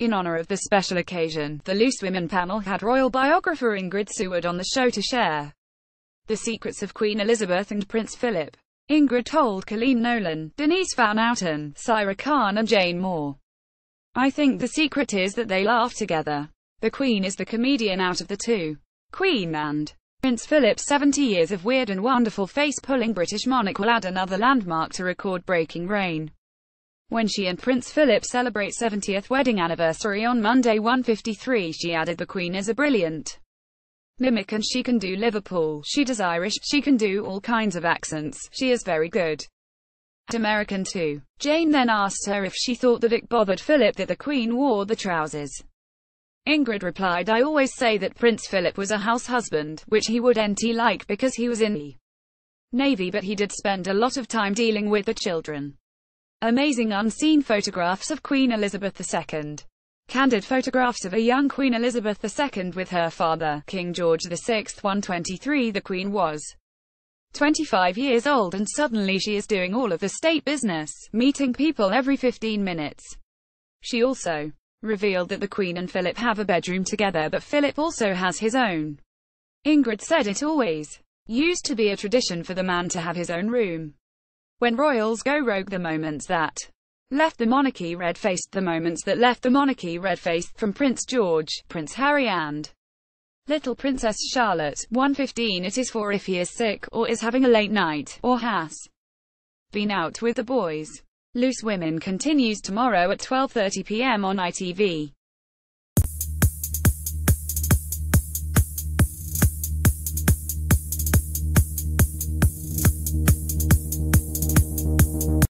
In honor of the special occasion, the Loose Women panel had royal biographer Ingrid Seward on the show to share the secrets of Queen Elizabeth and Prince Philip. Ingrid told Coleen Nolan, Denise Van Outen, Saira Khan and Jane Moore. I think the secret is that they laugh together. The Queen is the comedian out of the two. Queen and Prince Philip's 70 years of weird and wonderful face-pulling British monarch will add another landmark to record-breaking reign. When she and Prince Philip celebrate 70th wedding anniversary on Monday 153 she added the Queen is a brilliant mimic and she can do Liverpool, she does Irish, she can do all kinds of accents, she is very good at American too. Jane then asked her if she thought that it bothered Philip that the Queen wore the trousers. Ingrid replied I always say that Prince Philip was a house husband, which he would nt like because he was in the Navy but he did spend a lot of time dealing with the children. Amazing unseen photographs of Queen Elizabeth II. Candid photographs of a young Queen Elizabeth II with her father, King George VI 123 The Queen was 25 years old and suddenly she is doing all of the state business, meeting people every 15 minutes. She also revealed that the Queen and Philip have a bedroom together but Philip also has his own. Ingrid said it always used to be a tradition for the man to have his own room. When royals go rogue the moments that left the monarchy red-faced the moments that left the monarchy red-faced from Prince George, Prince Harry and Little Princess Charlotte. 115 It is for if he is sick, or is having a late night, or has been out with the boys. Loose Women continues tomorrow at 12.30 pm on ITV.